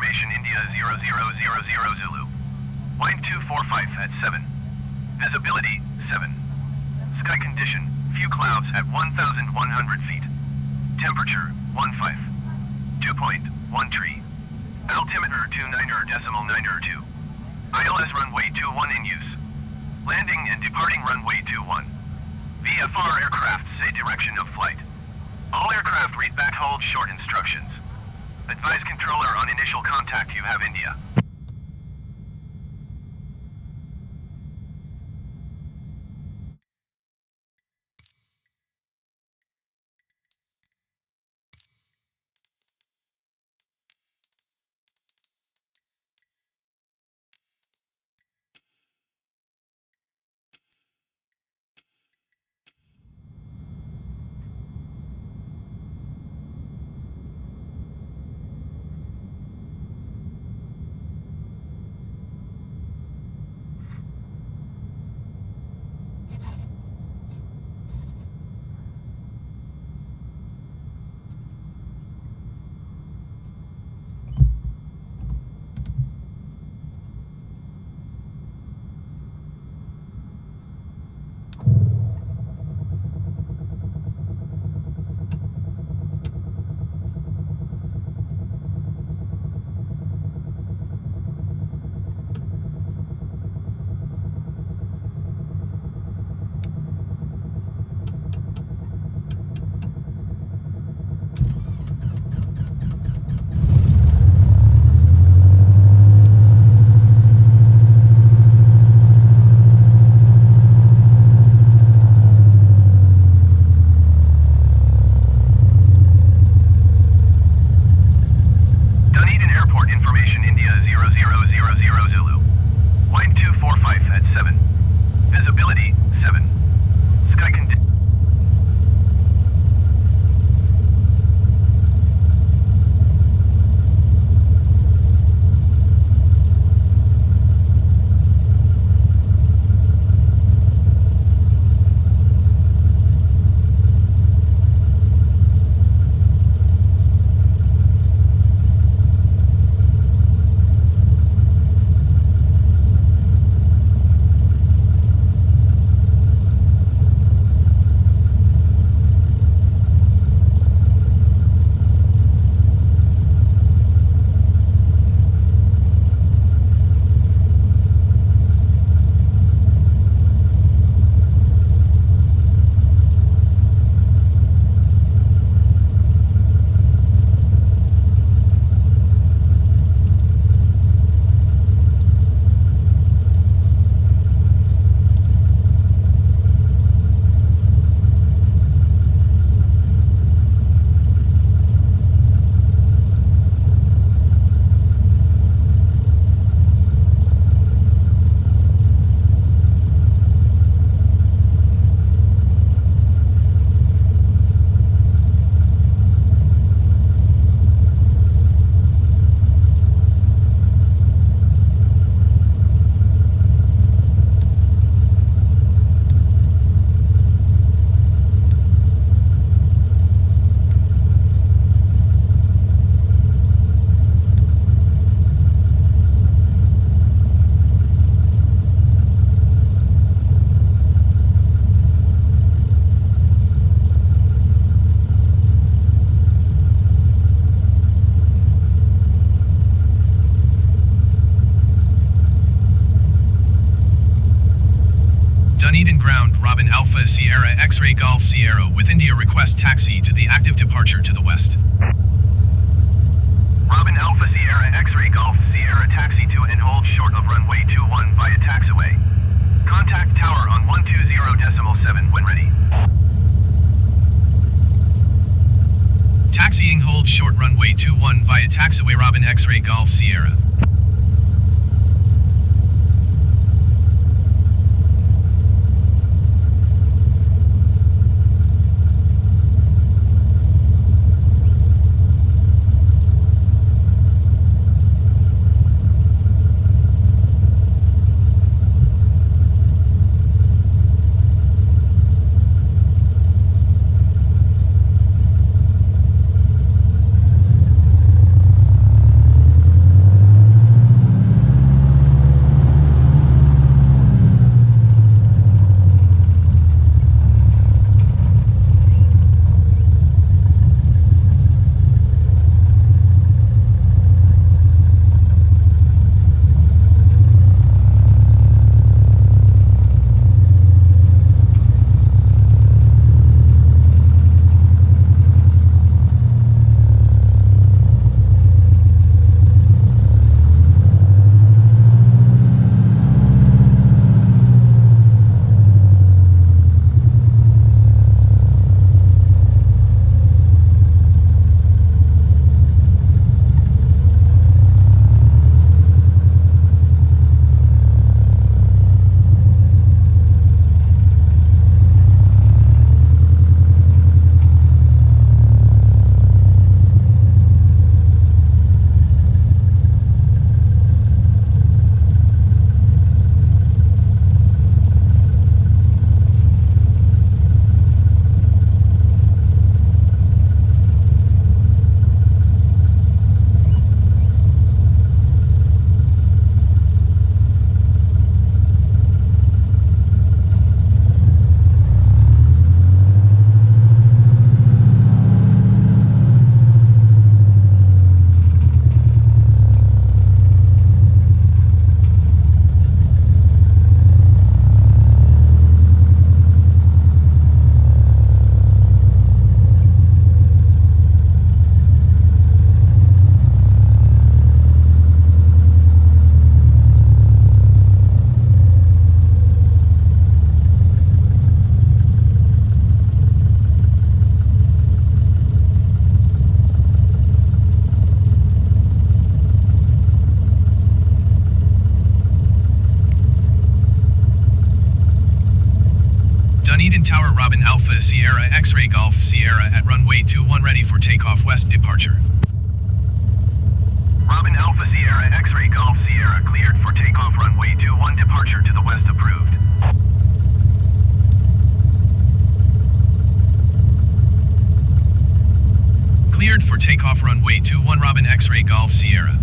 airport information India 0000 Zulu. Wind 245 at 7. Visibility 7. Sky condition, few clouds at 1,100 feet. Temperature 15. Dew point 1 tree. Altimeter 29er decimal 9er 2. ILS runway 21 in use. Landing and departing runway 21. VFR aircraft say direction of flight. All aircraft read back hold short instructions. Advise controller on initial contact you have India. X-ray Golf Sierra with India request taxi to the active departure to the west. Robin Alpha Sierra X-ray Golf Sierra taxi to and hold short of runway 21 via taxiway. Contact tower on 120 decimal 7 when ready. Taxiing hold short runway 21 via taxiway Robin X-ray Golf Sierra. 21 ready for takeoff west departure. Robin Alpha Sierra X-Ray Golf Sierra cleared for takeoff runway 21 departure to the west approved. Cleared for takeoff runway 21 Robin X-Ray Golf Sierra.